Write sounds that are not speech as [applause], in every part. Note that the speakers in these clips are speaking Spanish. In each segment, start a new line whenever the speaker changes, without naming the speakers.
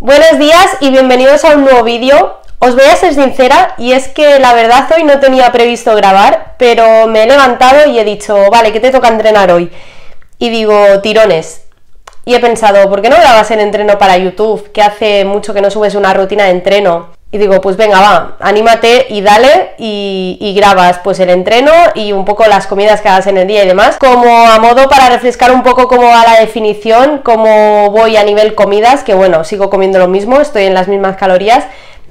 Buenos días y bienvenidos a un nuevo vídeo. Os voy a ser sincera y es que la verdad hoy no tenía previsto grabar, pero me he levantado y he dicho, vale, ¿qué te toca entrenar hoy? Y digo, tirones. Y he pensado, ¿por qué no grabas el entreno para YouTube? Que hace mucho que no subes una rutina de entreno. Y digo, pues venga, va, anímate y dale y, grabas pues el entreno y un poco las comidas que hagas en el día y demás, como a modo para refrescar un poco cómo va la definición, cómo voy a nivel comidas, que bueno, sigo comiendo lo mismo, estoy en las mismas calorías,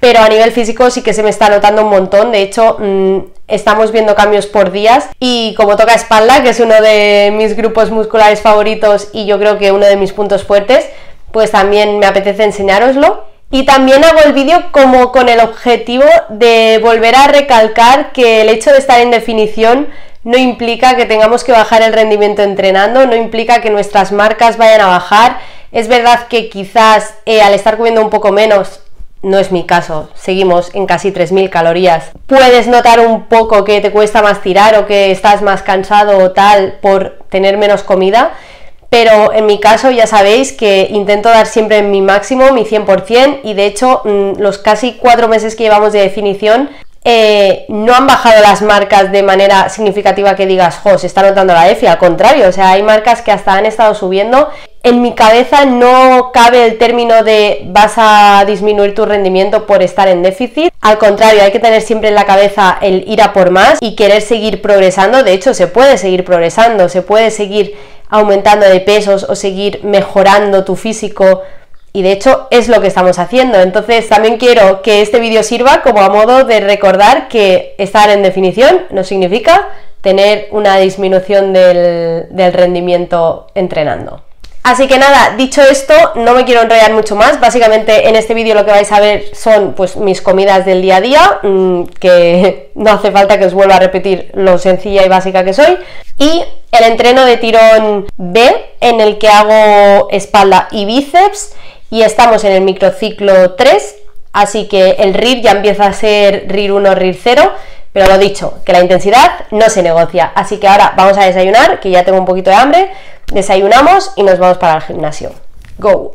pero a nivel físico sí que se me está notando un montón, de hecho mm, estamos viendo cambios por días y como toca espalda, que es uno de mis grupos musculares favoritos y yo creo que uno de mis puntos fuertes, pues también me apetece enseñároslo. Y también hago el vídeo como con el objetivo de volver a recalcar que el hecho de estar en definición no implica que tengamos que bajar el rendimiento entrenando, no implica que nuestras marcas vayan a bajar. Es verdad que quizás eh, al estar comiendo un poco menos, no es mi caso, seguimos en casi 3.000 calorías, puedes notar un poco que te cuesta más tirar o que estás más cansado o tal por tener menos comida pero en mi caso ya sabéis que intento dar siempre mi máximo, mi 100%, y de hecho mm, los casi cuatro meses que llevamos de definición eh, no han bajado las marcas de manera significativa que digas, jo, se está notando la EFI, al contrario, o sea, hay marcas que hasta han estado subiendo. En mi cabeza no cabe el término de vas a disminuir tu rendimiento por estar en déficit. Al contrario, hay que tener siempre en la cabeza el ir a por más y querer seguir progresando. De hecho, se puede seguir progresando, se puede seguir aumentando de pesos o seguir mejorando tu físico y de hecho es lo que estamos haciendo. Entonces también quiero que este vídeo sirva como a modo de recordar que estar en definición no significa tener una disminución del, del rendimiento entrenando. Así que nada, dicho esto, no me quiero enrollar mucho más. Básicamente en este vídeo lo que vais a ver son pues mis comidas del día a día, mm, que [laughs] no hace falta que os vuelva a repetir lo sencilla y básica que soy. Y el entreno de tirón B, en el que hago espalda y bíceps. Y estamos en el microciclo 3, así que el RIR ya empieza a ser RIR 1, RIR 0. Pero lo dicho, que la intensidad no se negocia. Así que ahora vamos a desayunar, que ya tengo un poquito de hambre. Desayunamos y nos vamos para el gimnasio. Go.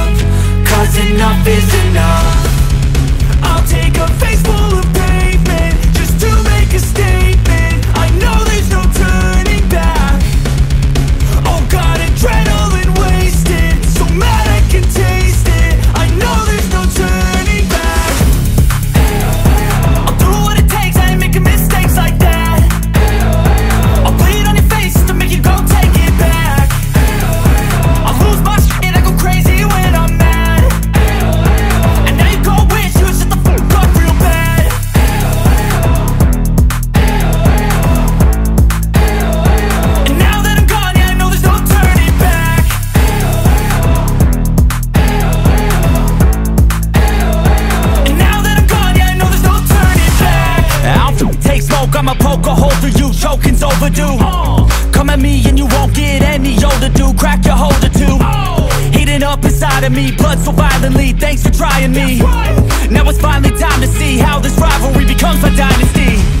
Cause enough is enough. I'll take a face smoke, I'ma poke a hole through you, choking's overdue. Come at me and you won't get any older, dude, crack your holder too. Heating up inside of me, blood so violently, thanks for trying me. Now it's finally time to see how this rivalry becomes my dynasty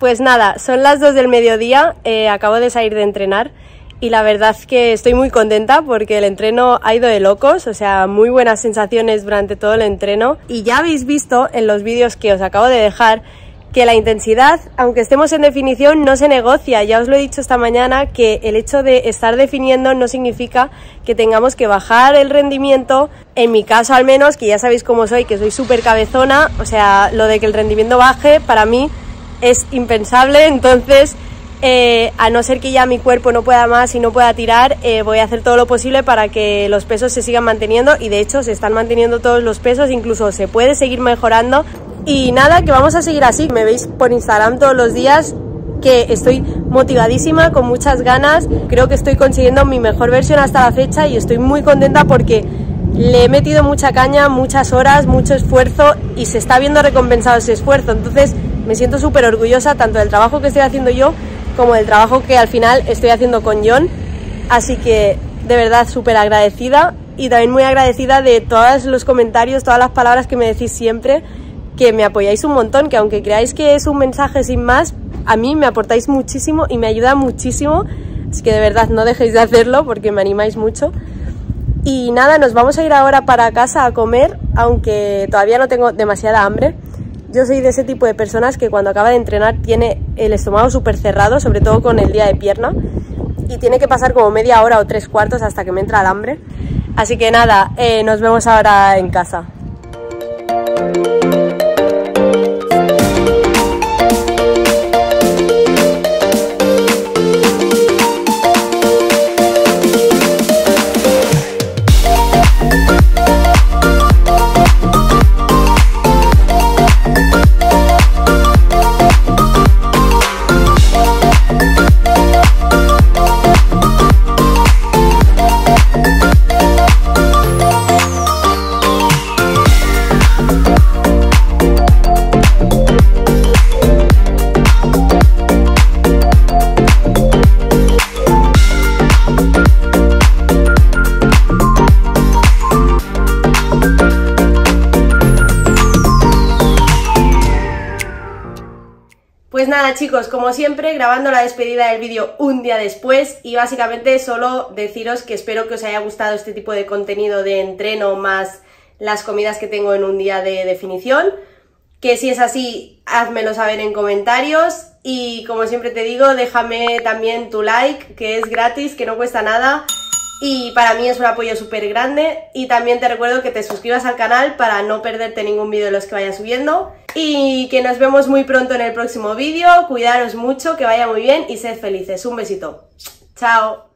Pues nada, son las 2 del mediodía, eh, acabo de salir de entrenar y la verdad que estoy muy contenta porque el entreno ha ido de locos, o sea, muy buenas sensaciones durante todo el entreno y ya habéis visto en los vídeos que os acabo de dejar que la intensidad, aunque estemos en definición, no se negocia. Ya os lo he dicho esta mañana que el hecho de estar definiendo no significa que tengamos que bajar el rendimiento. En mi caso al menos, que ya sabéis cómo soy, que soy súper cabezona, o sea, lo de que el rendimiento baje para mí es impensable, entonces eh, a no ser que ya mi cuerpo no pueda más y no pueda tirar, eh, voy a hacer todo lo posible para que los pesos se sigan manteniendo y de hecho se están manteniendo todos los pesos, incluso se puede seguir mejorando. Y nada, que vamos a seguir así. Me veis por Instagram todos los días que estoy motivadísima, con muchas ganas. Creo que estoy consiguiendo mi mejor versión hasta la fecha y estoy muy contenta porque le he metido mucha caña, muchas horas, mucho esfuerzo y se está viendo recompensado ese esfuerzo. Entonces me siento súper orgullosa tanto del trabajo que estoy haciendo yo como del trabajo que al final estoy haciendo con John. Así que de verdad súper agradecida y también muy agradecida de todos los comentarios, todas las palabras que me decís siempre, que me apoyáis un montón, que aunque creáis que es un mensaje sin más, a mí me aportáis muchísimo y me ayuda muchísimo. Así que de verdad no dejéis de hacerlo porque me animáis mucho. Y nada, nos vamos a ir ahora para casa a comer, aunque todavía no tengo demasiada hambre. Yo soy de ese tipo de personas que cuando acaba de entrenar tiene el estómago súper cerrado, sobre todo con el día de pierna, y tiene que pasar como media hora o tres cuartos hasta que me entra el hambre. Así que nada, eh, nos vemos ahora en casa. Nada chicos, como siempre, grabando la despedida del vídeo un día después y básicamente solo deciros que espero que os haya gustado este tipo de contenido de entreno más las comidas que tengo en un día de definición. Que si es así, házmelo saber en comentarios y como siempre te digo, déjame también tu like, que es gratis, que no cuesta nada y para mí es un apoyo súper grande y también te recuerdo que te suscribas al canal para no perderte ningún vídeo de los que vaya subiendo y que nos vemos muy pronto en el próximo vídeo, cuidaros mucho, que vaya muy bien y sed felices. Un besito. Chao.